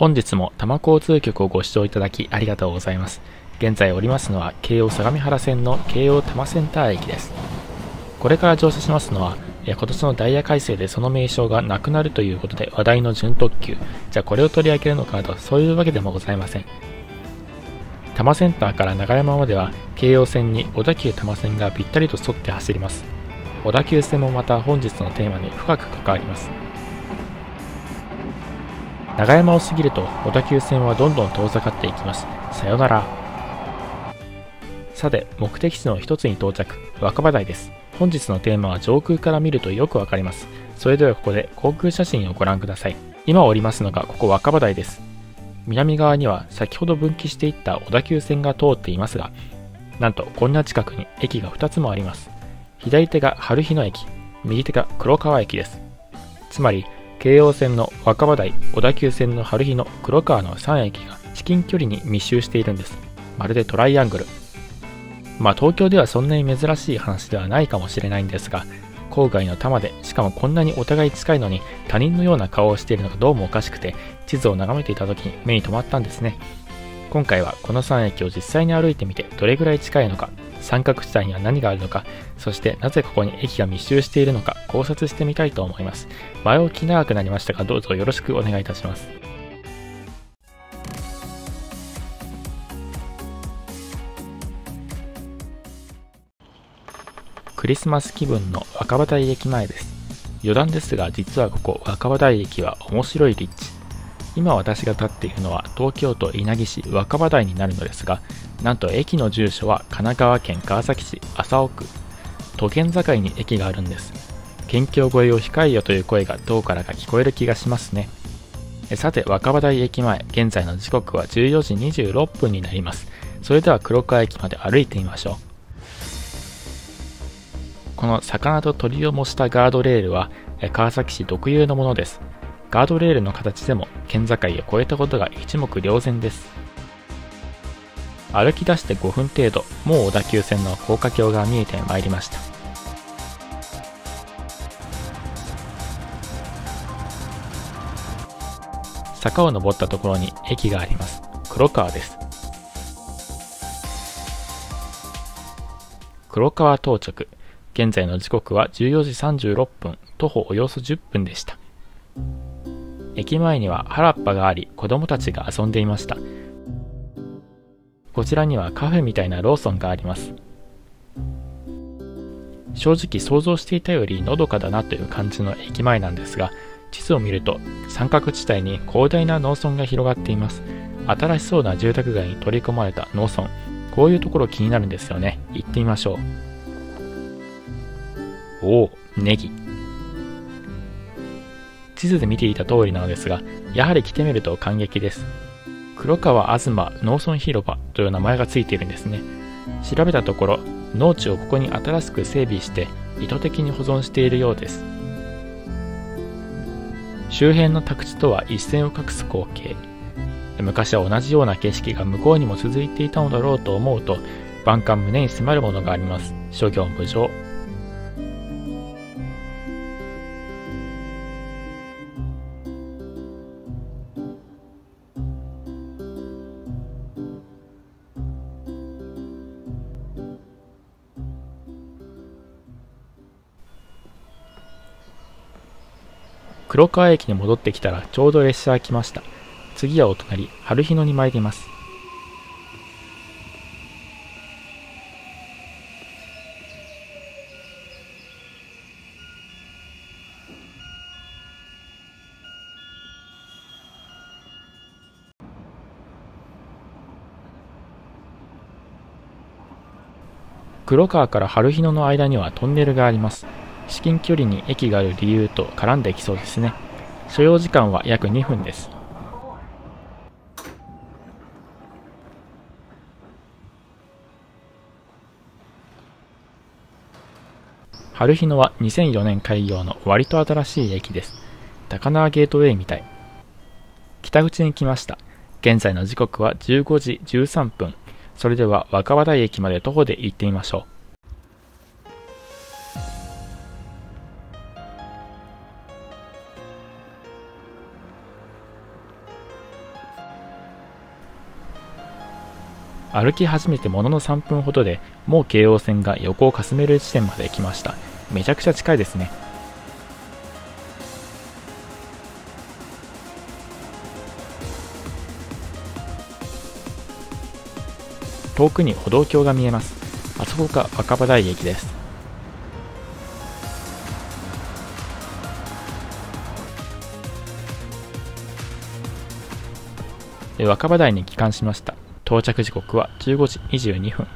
本日も多摩交通局をご視聴いただきありがとうございます。現在おりますのは京王相模原線の京王多摩センター駅です。これから乗車しますのは、今年のダイヤ改正でその名称がなくなるということで話題の準特急。じゃあこれを取り上げるのかと、そういうわけでもございません。多摩センターから長山までは京葉線に小田急多摩線がぴったりと沿って走ります。小田急線もまた本日のテーマに深く関わります。長山を過ぎると小田急線はどんどん遠ざかっていきます。さよなら。さて、目的地の一つに到着、若葉台です。本日のテーマは上空から見るとよくわかります。それではここで航空写真をご覧ください。今おりますのがここ若葉台です。南側には先ほど分岐していった小田急線が通っていますが、なんとこんな近くに駅が2つもあります。左手が春日野駅、右手が黒川駅です。つまり、京王線の若葉台、小田急線の春日野、黒川の3駅が至近距離に密集しているんです。まるでトライアングル。まあ東京ではそんなに珍しい話ではないかもしれないんですが、郊外の多摩で、しかもこんなにお互い近いのに他人のような顔をしているのがどうもおかしくて、地図を眺めていた時に目に留まったんですね。今回はこの3駅を実際に歩いてみてどれぐらい近いのか、三角地帯には何があるのか、そしてなぜここに駅が密集しているのか考察してみたいと思います。前置き長くなりましたがどうぞよろしくお願いいたします。クリスマス気分の若葉台駅前です。余談ですが実はここ若葉台駅は面白い立地。今私が立っているのは東京都稲城市若葉台になるのですが、なんと駅の住所は神奈川県川崎市麻生区。都県境に駅があるんです。県境越えを控えよという声がどうからか聞こえる気がしますね。さて、若葉台駅前、現在の時刻は14時26分になります。それでは黒川駅まで歩いてみましょう。この魚と鳥を模したガードレールは川崎市特有のものです。ガードレールの形でも県境を越えたことが一目瞭然です。歩き出して5分程度、もう小田急線の高架橋が見えてまいりました。坂を登ったところに駅があります。黒川です。黒川到着。現在の時刻は14時36分、徒歩およそ10分でした。駅前には原っぱがあり子供たちが遊んでいましたこちらにはカフェみたいなローソンがあります。正直想像していたよりのどかだなという感じの駅前なんですが地図を見ると三角地帯に広大な農村が広がっています。新しそうな住宅街に取り込まれた農村。こういうところ気になるんですよね。行ってみましょう。おおネギ。地図で見ていた通りなのですが、やはり来てみると感激です。黒川東農村広場という名前がついているんですね。調べたところ、農地をここに新しく整備して意図的に保存しているようです。周辺の宅地とは一線を画す光景。昔は同じような景色が向こうにも続いていたのだろうと思うと、万感胸に迫るものがあります。諸行無常。黒川駅に戻ってきたらちょうど列車が来ました。次はお隣、春日野に参ります。黒川から春日野の間にはトンネルがあります。至近距離に駅がある理由と絡んできそうですね。所要時間は約2分です。春日野は2004年開業の割と新しい駅です。高輪ゲートウェイみたい。北口に来ました。現在の時刻は15時13分。それでは若葉台駅まで徒歩で行ってみましょう。歩き始めてものの3分ほどでもう京王線が横をかすめる地点まで来ました。めちゃくちゃ近いですね。遠くに歩道橋が見えます。あそこが若葉台駅です。若葉台に帰還しました。到着時刻は15時22分。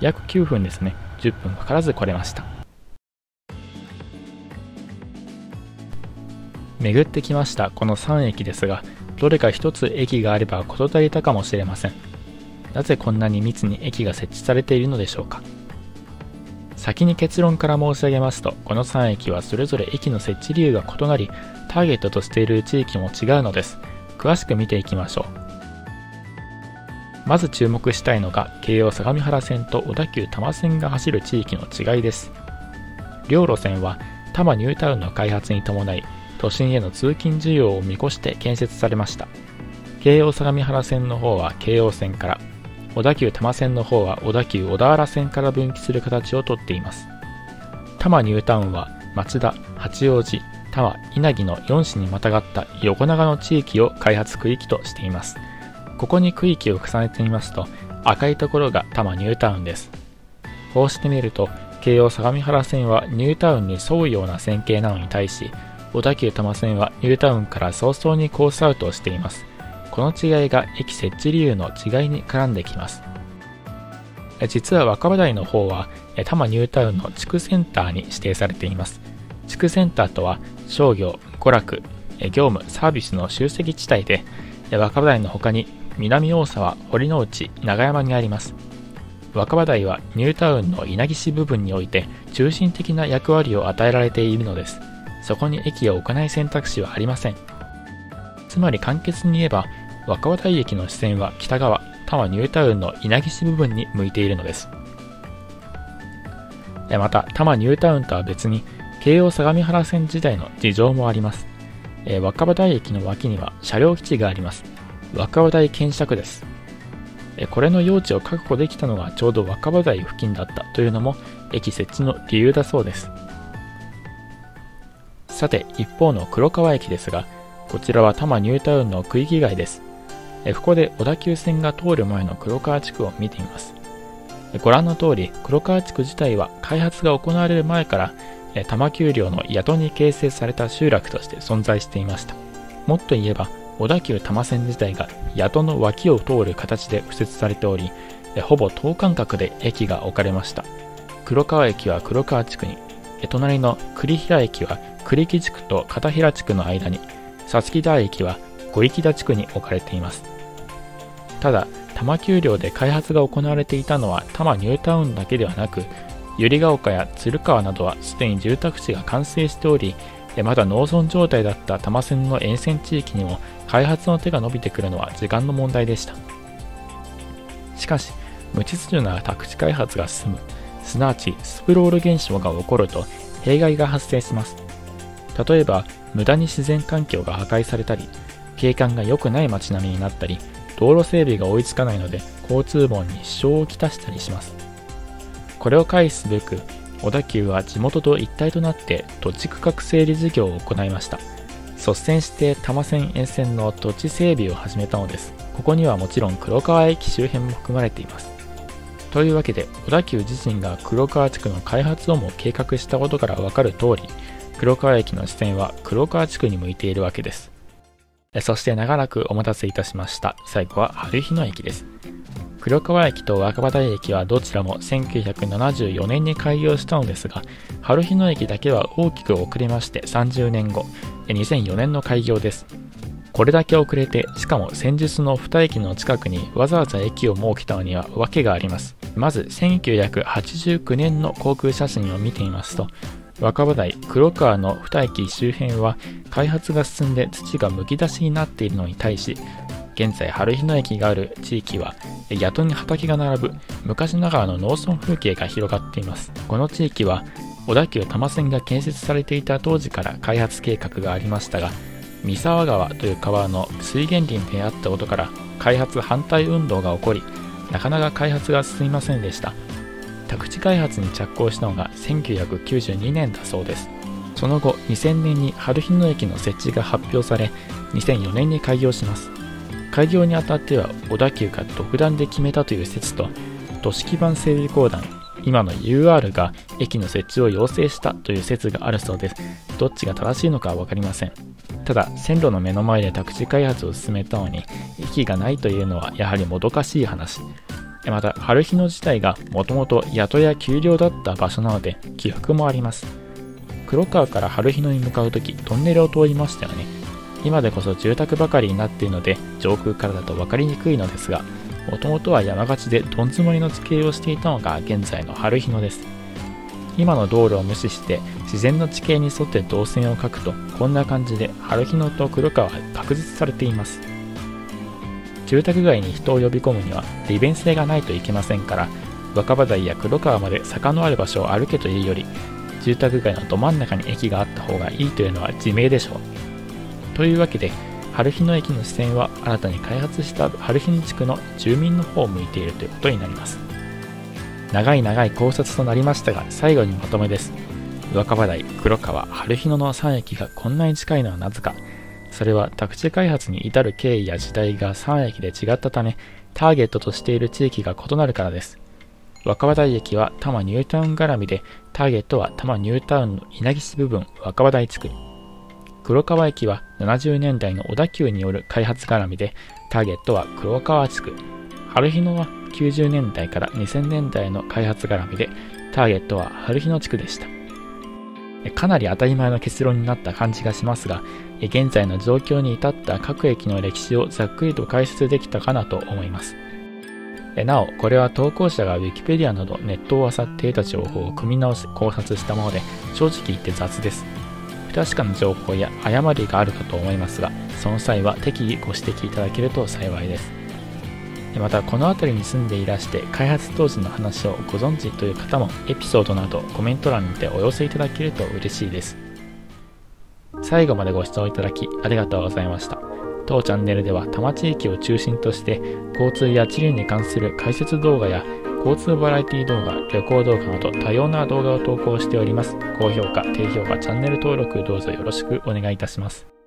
約9分ですね。10分かからず来れました。巡ってきましたこの3駅ですがどれか1つ駅があれば事足りたかもしれません。なぜこんなに密に駅が設置されているのでしょうか。先に結論から申し上げますとこの3駅はそれぞれ駅の設置理由が異なりターゲットとしている地域も違うのです。詳しく見ていきましょう。まず注目したいのが京王相模原線と小田急多摩線が走る地域の違いです。両路線は多摩ニュータウンの開発に伴い都心への通勤需要を見越して建設されました。京王相模原線の方は京王線から小田急多摩線の方は小田急小田原線から分岐する形をとっています。多摩ニュータウンは町田八王子多摩稲城の4市にまたがった横長の地域を開発区域としています。ここに区域を重ねてみますと赤いところが多摩ニュータウンです。こうしてみると京王相模原線はニュータウンに沿うような線形なのに対し小田急多摩線はニュータウンから早々にコースアウトをしています。この違いが駅設置理由の違いに絡んできます。実は若葉台の方は多摩ニュータウンの地区センターに指定されています。地区センターとは商業娯楽業務サービスの集積地帯で若葉台の他に南大沢、堀之内、長山にあります。若葉台はニュータウンの稲城市部分において中心的な役割を与えられているのです。そこに駅を置かない選択肢はありません。つまり簡潔に言えば、若葉台駅の視線は北側、多摩ニュータウンの稲城市部分に向いているのです。また、多摩ニュータウンとは別に、京王相模原線時代の事情もあります。若葉台駅の脇には車両基地があります。若葉台検索です。これの用地を確保できたのがちょうど若葉台付近だったというのも駅設置の理由だそうです。さて、一方の黒川駅ですが、こちらは多摩ニュータウンの区域外です。ここで小田急線が通る前の黒川地区を見てみます。ご覧の通り、黒川地区自体は開発が行われる前から多摩丘陵の宿に形成された集落として存在していました。もっと言えば、小田急多摩線自体が宿の脇を通る形で敷設されており、ほぼ等間隔で駅が置かれました。黒川駅は黒川地区に、隣の栗平駅は栗木地区と片平地区の間に、佐月台駅は五力田地区に置かれています。ただ、多摩丘陵で開発が行われていたのは多摩ニュータウンだけではなく、百合ヶ丘や鶴川などはすでに住宅地が完成しており、まだ農村状態だった多摩線の沿線地域にも開発の手が伸びてくるのは時間の問題でした。しかし無秩序な宅地開発が進むすなわちスプロール現象が起こると弊害が発生します。例えば無駄に自然環境が破壊されたり景観が良くない街並みになったり道路整備が追いつかないので交通網に支障をきたしたりします。これを回避すべく小田急は地元と一体となって土地区画整理事業を行いました。率先して多摩線沿線の土地整備を始めたのです。ここにはもちろん黒川駅周辺も含まれています。というわけで小田急自身が黒川地区の開発をも計画したことからわかる通り黒川駅の視線は黒川地区に向いているわけです。そして長らくお待たせいたしました最後は春日野駅です黒川駅と若葉台駅はどちらも1974年に開業したのですが、春日野駅だけは大きく遅れまして30年後、2004年の開業です。これだけ遅れて、しかも先日の2駅の近くにわざわざ駅を設けたのには訳があります。まず1989年の航空写真を見てみますと、若葉台、黒川の2駅周辺は開発が進んで土がむき出しになっているのに対し、現在春日野駅がある地域は宿に畑が並ぶ昔ながらの農村風景が広がっています。この地域は小田急多摩線が建設されていた当時から開発計画がありましたが三沢川という川の水源林であったことから開発反対運動が起こりなかなか開発が進みませんでした。宅地開発に着工したのが1992年だそうです。その後2000年に春日野駅の設置が発表され2004年に開業します。開業にあたっては小田急が独断で決めたという説と都市基盤整備公団今の UR が駅の設置を要請したという説があるそうです。どっちが正しいのかは分かりません。ただ線路の目の前で宅地開発を進めたのに駅がないというのはやはりもどかしい話。また春日野自体がもともと宿や丘陵だった場所なので起伏もあります。黒川から春日野に向かうときトンネルを通りましたよね。今でこそ住宅ばかりになっているので上空からだと分かりにくいのですがもともとは山勝ちでどん詰まりの地形をしていたのが現在の春日野です。今の道路を無視して自然の地形に沿って動線を描くとこんな感じで春日野と黒川は確実されています。住宅街に人を呼び込むには利便性がないといけませんから若葉台や黒川まで坂のある場所を歩けというより住宅街のど真ん中に駅があった方がいいというのは自明でしょう。というわけで春日野駅の視線は新たに開発した春日野地区の住民の方を向いているということになります。長い長い考察となりましたが最後にまとめです。若葉台黒川春日野の3駅がこんなに近いのはなぜか。それは宅地開発に至る経緯や時代が3駅で違ったためターゲットとしている地域が異なるからです。若葉台駅は多摩ニュータウン絡みでターゲットは多摩ニュータウンの稲城市部分若葉台地区。黒川駅は70年代の小田急による開発絡みでターゲットは黒川地区。春日野は90年代から2000年代の開発絡みで、ターゲットは春日野地区でした。かなり当たり前の結論になった感じがしますが、現在の状況に至った各駅の歴史をざっくりと解説できたかなと思います。なお、これは投稿者が Wikipedia などネットを漁って得た情報を組み直し考察したもので、正直言って雑です。不確かな情報や誤りがあるかと思いますが、その際は適宜ご指摘いただけると幸いです。またこの辺りに住んでいらして開発当時の話をご存知という方もエピソードなどコメント欄にてお寄せいただけると嬉しいです最後までご視聴いただきありがとうございました当チャンネルでは多摩地域を中心として交通や地理に関する解説動画や交通バラエティ動画、旅行動画など多様な動画を投稿しております。高評価、低評価、チャンネル登録どうぞよろしくお願いいたします。